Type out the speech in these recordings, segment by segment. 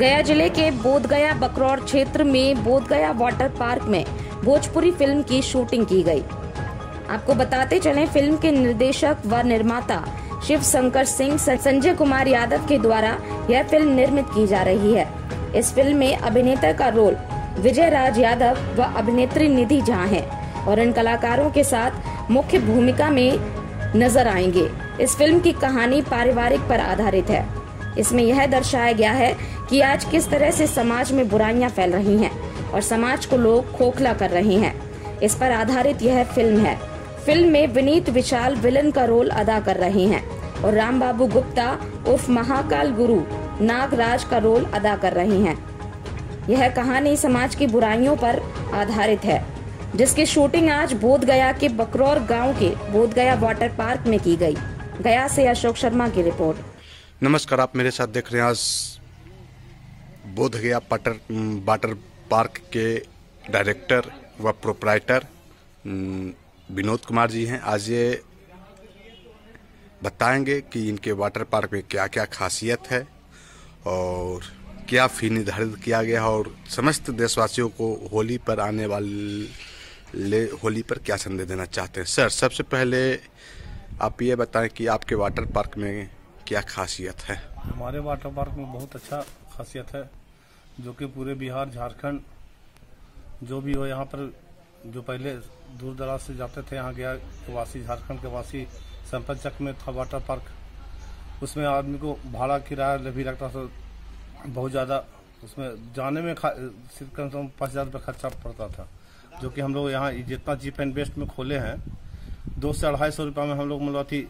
गया ज़िले के बोधगया बकरौर क्षेत्र में बोधगया वाटर पार्क में भोजपुरी फ़िल्म की शूटिंग की गई। आपको बताते चलें फ़िल्म के निर्देशक व निर्माता शिव शंकर सिंह संजय कुमार यादव के द्वारा यह फ़िल्म निर्मित की जा रही है। इस फ़िल्म में अभिनेता का रोल विजय राज यादव व अभिनेत्री निधि झा है और इन कलाकारों के साथ मुख्य भूमिका में नज़र आएँगे। इस फ़िल्म की कहानी पारिवारिक पर आधारित है। इसमें यह दर्शाया गया है कि आज किस तरह से समाज में बुराइयाँ फैल रही हैं और समाज को लोग खोखला कर रहे हैं। इस पर आधारित यह फ़िल्म है। फ़िल्म में विनीत विशाल विलन का रोल अदा कर रहे हैं और राम बाबू गुप्ता, उर्फ़ महाकाल गुरु, नागराज का रोल अदा कर रहे हैं। यह कहानी समाज की बुराइयों पर आधारित है, जिसकी शूटिंग आज बोधगया के बकरौर गाँव के बोधगया वाटर पार्क में की गई। गया से अशोक शर्मा की रिपोर्ट। नमस्कार, आप मेरे साथ देख रहे हैं आज बोधगया पटर वाटर पार्क के डायरेक्टर व प्रोपराइटर विनोद कुमार जी हैं। आज ये बताएँगे कि इनके वाटर पार्क में क्या क्या खासियत है और क्या फ़ी निर्धारित किया गया और समस्त देशवासियों को होली पर आने वाले, होली पर क्या संदेश देना चाहते हैं। सर, सबसे पहले आप ये बताएँ कि आपके वाटर पार्क में क्या खासियत है? हमारे वाटर पार्क में बहुत अच्छा खासियत है। जो कि पूरे बिहार, झारखंड, जो भी हो यहाँ पर, जो पहले दूर दराज से जाते थे, यहाँ गया वासी, झारखंड के वासी संपत में था वाटर पार्क। उसमें आदमी को भाड़ा, किराया भी लगता था, बहुत ज़्यादा। उसमें जाने में कम से कम पाँच हज़ार रुपये खर्चा पड़ता था, जो कि हम लोग यहाँ जितना चीप एंड बेस्ट में खोले हैं, दो से अढ़ाई सौ रुपये में हम लोग मतलब अथी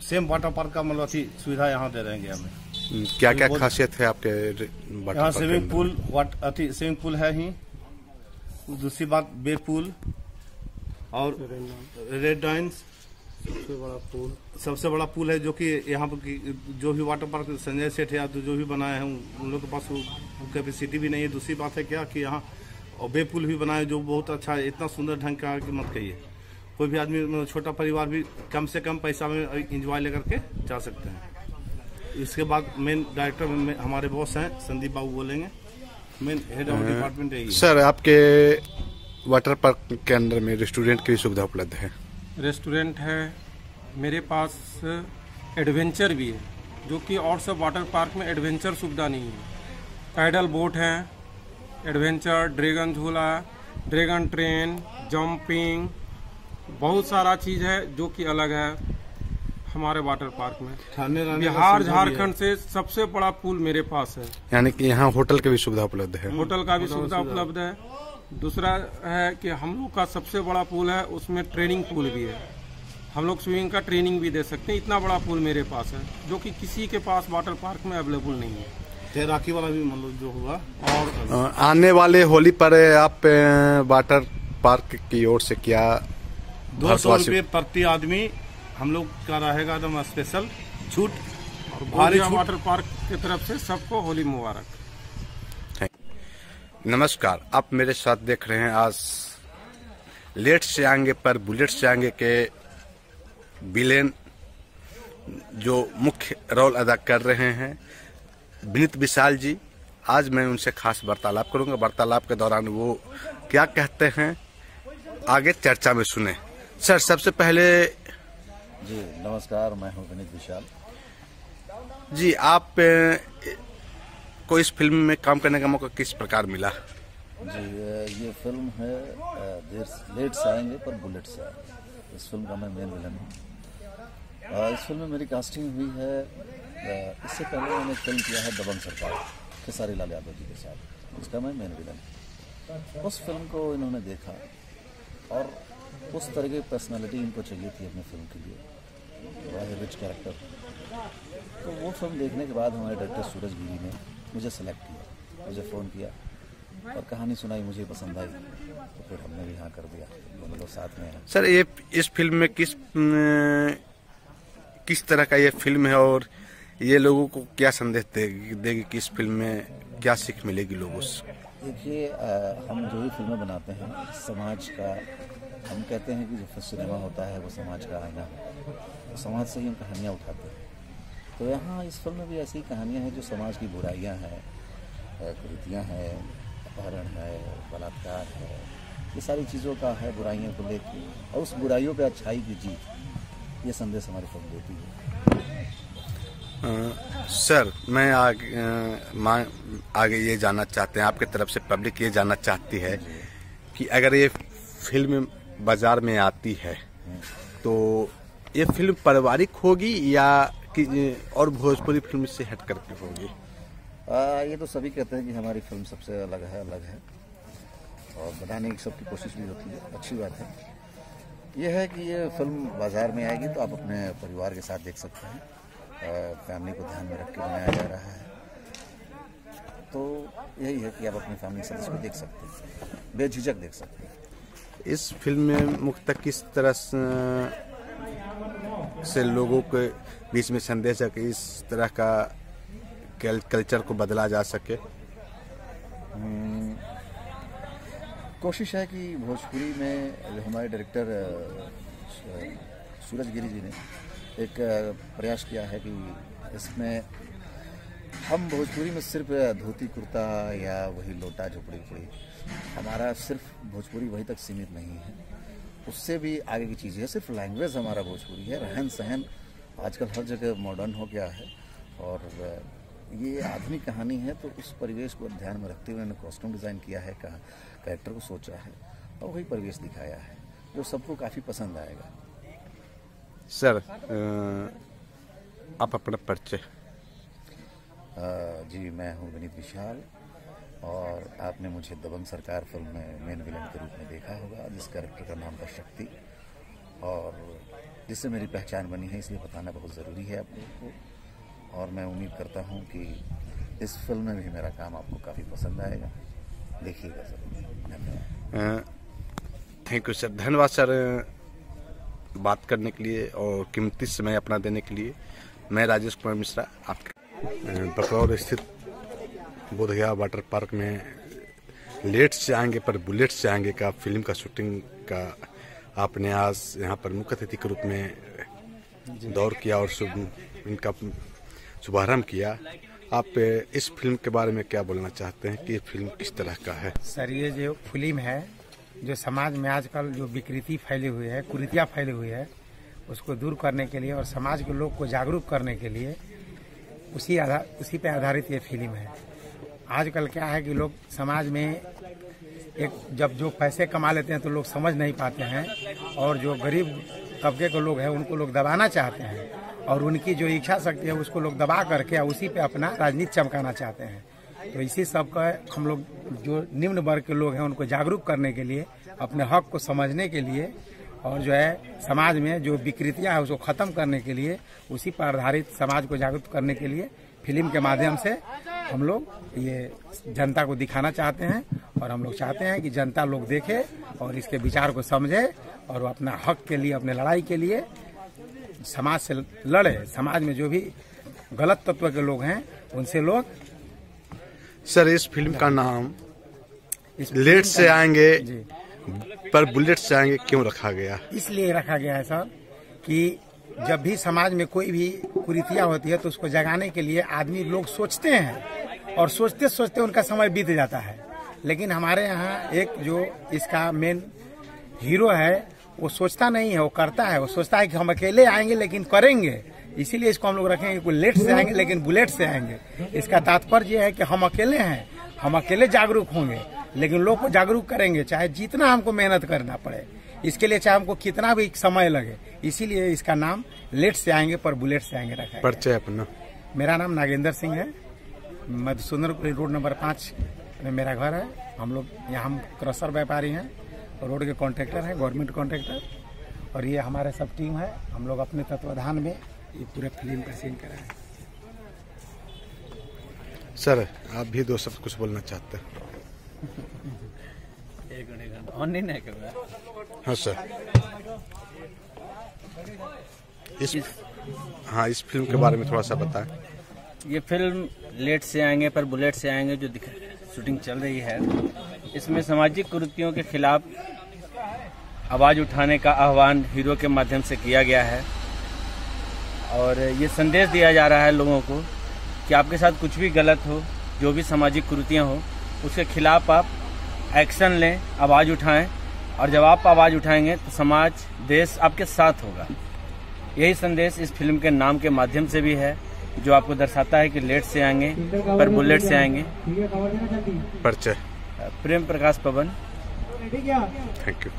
सेम वाटर पार्क का मतलब अथी सुविधा यहाँ दे रहे हैं हमें। क्या क्या खासियत है आपके यहाँ स्विमिंग पूल वाट अथी स्विमिंग पूल है ही। दूसरी बात बे पुल और रेड डाइन्स सबसे बड़ा पुल सबसे बड़ा पुल है जो कि यहाँ पर जो भी वाटर पार्क संजय सेठ या तो जो भी बनाए हैं उन लोग के पास कैपेसिटी भी नहीं है। दूसरी बात है क्या कि यहाँ और बे पुल भी बनाए जो बहुत अच्छा है इतना सुंदर ढंग का कि मत कहिए। कोई भी आदमी मतलब छोटा परिवार भी कम से कम पैसा में इंजॉय लेकर के जा सकते हैं। इसके बाद मेन डायरेक्टर हमारे बॉस हैं संदीप बाबू बोलेंगे। मेन हेड ऑफ़ डिपार्टमेंट है सर आपके वाटर पार्क के अंदर में रेस्टोरेंट की सुविधा उपलब्ध है? रेस्टोरेंट है। मेरे पास एडवेंचर भी है जो कि और सब वाटर पार्क में एडवेंचर सुविधा नहीं है। पैडल बोट है एडवेंचर ड्रैगन झूला ड्रैगन ट्रेन जंपिंग बहुत सारा चीज़ है जो कि अलग है। हमारे वाटर पार्क में। बिहार झारखंड से सबसे बड़ा पुल मेरे पास है। यानी कि यहाँ होटल की भी सुविधा उपलब्ध है। होटल का भी सुविधा उपलब्ध है। दूसरा है कि हम लोग का सबसे बड़ा पुल है उसमें ट्रेनिंग पुल भी है। हम लोग स्विमिंग का ट्रेनिंग भी दे सकते हैं। इतना बड़ा पुल मेरे पास है जो कि किसी के पास वाटर पार्क में अवेलेबल नहीं है। तैराकी वाला भी मतलब जो हुआ और आने वाले होली पर आप वाटर पार्क की ओर से क्या दो सौ रुपये प्रति आदमी हम लोग का रहेगा एकदम स्पेशल छूट और भारी वाटर पार्क की तरफ़ से सबको होली मुबारक। नमस्कार आप मेरे साथ देख रहे हैं आज लेट से आएँगे पर बुलेट से आएँगे के बिलेन जो मुख्य रोल अदा कर रहे हैं। विनीत विशाल जी आज मैं उनसे खास वार्तालाप करूँगा। वार्तालाप के दौरान वो क्या कहते हैं आगे चर्चा में सुने। सर सबसे पहले जी नमस्कार मैं हूँ विनीत विशाल। जी आप को इस फ़िल्म में काम करने का मौका किस प्रकार मिला? जी ये फ़िल्म है देर लेट से आएँगे पर बुलेट से आएँगे। इस फ़िल्म का मैं मेन विलन हूँ। इस फ़िल्म में मेरी कास्टिंग हुई है इससे पहले मैंने फ़िल्म किया है दबंग सरकार खेसारी लाल यादव जी के साथ। उसका मैं मेन विलन उस फ़िल्म को इन्होंने देखा और उस तरह की पर्सनैलिटी इनको चाहिए थी अपनी फ़िल्म के लिए। वह रिच कैरेक्टर तो वो फ़िल्म देखने के बाद हमारे डायरेक्टर सूरज गिरी ने मुझे सेलेक्ट किया मुझे फ़ोन किया और कहानी सुनाई मुझे पसंद आई। तो फिर हमने भी हाँ कर दिया। दोनों लोग साथ में हैं। सर ये इस फ़िल्म में किस किस तरह का ये फ़िल्म है और ये लोगों को क्या संदेश देगी देगी कि इस फ़िल्म में क्या सीख मिलेगी लोगों से? देखिए हम जो भी फ़िल्में बनाते हैं समाज का हम कहते हैं कि जो सिनेमा होता है वो समाज का आईना है। समाज से ही हम कहानियाँ उठाते हैं। तो यहाँ इस फ़िल्म में भी ऐसी कहानियाँ हैं जो समाज की बुराइयाँ हैं कुरीतियाँ हैं अपहरण है बलात्कार है ये सारी चीज़ों का है बुराइयों को लेकर और उस बुराइयों पे अच्छाई की जीत ये संदेश हमारी फ़िल्म देती है। अ, सर मैं आगे मा- आगे ये जानना चाहते हैं आपके तरफ़ से पब्लिक ये जानना चाहती है कि अगर ये फ़िल्म बाज़ार में आती है। तो ये फ़िल्म पारिवारिक होगी या कि और भोजपुरी फ़िल्म से हट करके होगी? आ, ये तो सभी कहते हैं कि हमारी फ़िल्म सबसे अलग है अलग है। और बनाने की सबकी कोशिश भी होती है। अच्छी बात है। ये है कि ये फ़िल्म बाज़ार में आएगी तो आप अपने परिवार के साथ देख सकते हैं। फैमिली को ध्यान में रख के बनाया जा रहा है। तो यही है कि आप अपनी फैमिली सदस्य को देख सकते हैं। बेझिझक देख सकते हैं। इस फ़िल्म में मुख्यतः किस तरह से, लोगों के बीच में संदेश है कि इस तरह का कल्चर को बदला जा सके। कोशिश है कि भोजपुरी में हमारे डायरेक्टर सूरज गिरी जी ने एक प्रयास किया है कि इसमें हम भोजपुरी में सिर्फ़ धोती कुर्ता या वही लोटा झोपड़ी उपड़ी हमारा सिर्फ़ भोजपुरी वहीं तक सीमित नहीं है। उससे भी आगे की चीज़ है। सिर्फ़ लैंग्वेज हमारा भोजपुरी है। रहन सहन आजकल हर जगह मॉडर्न हो गया है। और ये आधुनिक कहानी है तो उस परिवेश को ध्यान में रखते हुए उन्होंने कॉस्ट्यूम डिज़ाइन किया है कहा कैरेक्टर को सोचा है और वही परिवेश दिखाया है जो सबको काफ़ी पसंद आएगा। सर आप अपना परिचय। जी मैं हूँ विनीत विशाल और आपने मुझे दबंग सरकार फ़िल्म में मेन विलन के रूप में देखा होगा जिस कैरेक्टर का नाम था शक्ति। और जिससे मेरी पहचान बनी है इसलिए बताना बहुत ज़रूरी है आप लोगों को। और मैं उम्मीद करता हूँ कि इस फ़िल्म में भी मेरा काम आपको काफ़ी पसंद आएगा। देखिएगा ज़रूर। धन्यवाद। Thank you sir. धन्यवाद सर बात करने के लिए और कीमती समय अपना देने के लिए। मैं राजेश कुमार मिश्रा आपके बकरौर स्थित बोधगया वाटर पार्क में लेट से आएँगे पर बुलेट से आएँगे का, फ़िल्म का शूटिंग का आपने आज यहाँ पर मुख्य अतिथि के रूप में दौर किया और शुभ, इनका शुभारंभ किया। आप इस फ़िल्म के बारे में क्या बोलना चाहते हैं कि फ़िल्म किस तरह का है? सर, ये जो फ़िल्म है, जो समाज में आजकल जो विकृति फैली हुई है, कुरीतियाँ फैली हुई है, उसको दूर करने के लिए और समाज के लोग को जागरूक करने के लिए उसी आधार, उसी पे आधारित ये फ़िल्म है। आजकल क्या है कि लोग समाज में एक, जब जो पैसे कमा लेते हैं तो लोग समझ नहीं पाते हैं और जो गरीब तबके के लोग हैं, उनको लोग दबाना चाहते हैं और उनकी जो इच्छा शक्ति है, उसको लोग दबा करके उसी पे अपना राजनीति चमकाना चाहते हैं। तो इसी सब का हम लोग, जो निम्न वर्ग के लोग हैं, उनको जागरूक करने के लिए, अपने हक को समझने के लिए और जो है, समाज में जो विकृतियाँ है, उसको खत्म करने के लिए, उसी पर आधारित समाज को जागरूक करने के लिए फ़िल्म के माध्यम से हम लोग ये जनता को दिखाना चाहते हैं और हम लोग चाहते हैं कि जनता लोग देखे और इसके विचार को समझे और वो अपना हक के लिए अपने लड़ाई के लिए समाज से लड़े। समाज में जो भी गलत तत्व के लोग हैं उनसे लोग सर इस फ़िल्म का नाम इस लेट से आएँगे पर बुलेट से आएँगे क्यों रखा गया? इसलिए रखा गया है सर कि जब भी समाज में कोई भी कुरीतियाँ होती है तो उसको जगाने के लिए आदमी लोग सोचते हैं और सोचते सोचते उनका समय बीत जाता है। लेकिन हमारे यहाँ एक जो इसका मेन हीरो है, वो सोचता नहीं है, वो करता है। वो सोचता है कि हम अकेले आएँगे, लेकिन करेंगे। इसीलिए इसको हम लोग रखेंगे कि लेट से आएँगे, लेकिन बुलेट से आएँगे। इसका तात्पर्य ये है कि हम अकेले हैं, हम अकेले जागरूक होंगे, लेकिन लोग को जागरूक करेंगे, चाहे जितना हमको मेहनत करना पड़े। इसके लिए चाहे हमको कितना भी समय लगे इसीलिए इसका नाम लेट से आएँगे पर बुलेट से आएँगे रखा परिचय अपना। मेरा नाम नागेंद्र सिंह है। मधुसुंदरपुरी रोड नंबर पाँच में मेरा घर है। हम लोग यहाँ हम क्रशर व्यापारी हैं रोड के कॉन्ट्रैक्टर हैं गवर्नमेंट कॉन्ट्रैक्टर। और ये हमारे सब टीम है। हम लोग अपने तत्वाधान में ये पूरे फ़िल्म का सीन कराए सर आप भी दो सब कुछ बोलना चाहते हैं? हाँ सर। इस हाँ इस फ़िल्म के बारे में थोड़ा सा बताएँ। ये फ़िल्म लेट से आएँगे, पर बुलेट से आएँगे, जो शूटिंग चल रही है। इसमें सामाजिक कुरीतियों के खिलाफ आवाज़ उठाने का आह्वान हीरो के माध्यम से किया गया है। और ये संदेश दिया जा रहा है लोगों को कि आपके साथ कुछ भी गलत हो, जो भी सामाजिक कुरीतियाँ हो, उसके खिलाफ आप एक्शन लें, आवाज़ उठाएँ और जब आप आवाज़ उठाएँगे तो समाज देश आपके साथ होगा। यही संदेश इस फ़िल्म के नाम के माध्यम से भी है जो आपको दर्शाता है कि लेट से आएँगे पर बुलेट से आएँगे। परिचय। प्रेम प्रकाश पवन। Thank you